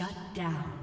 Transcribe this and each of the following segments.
Shut down.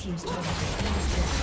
Team's turret.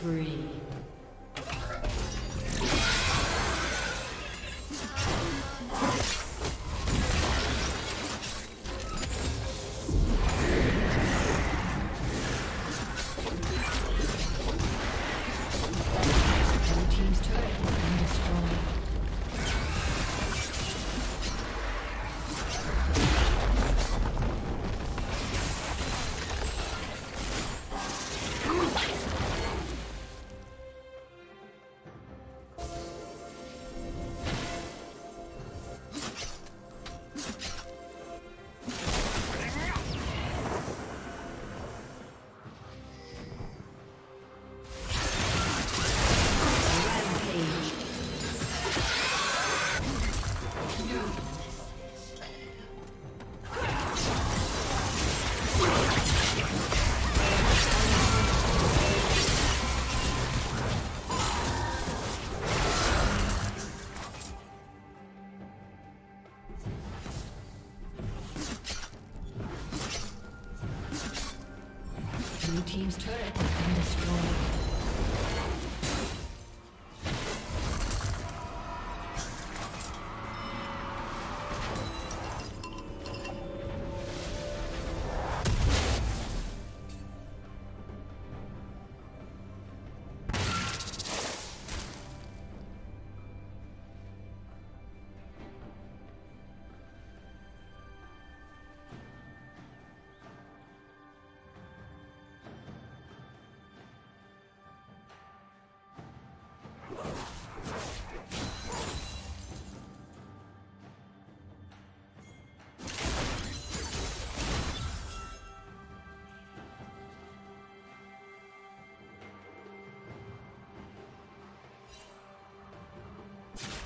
spree.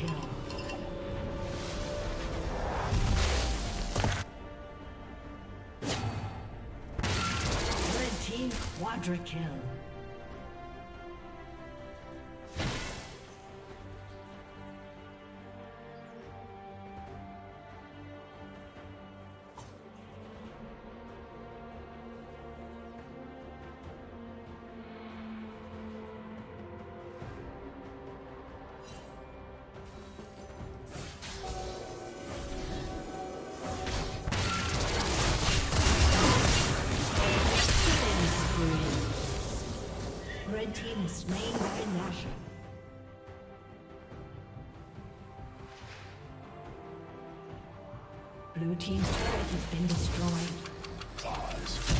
Kill. Red team quadra kill. Slain Baron Nashor. Blue team's turret has been destroyed. Red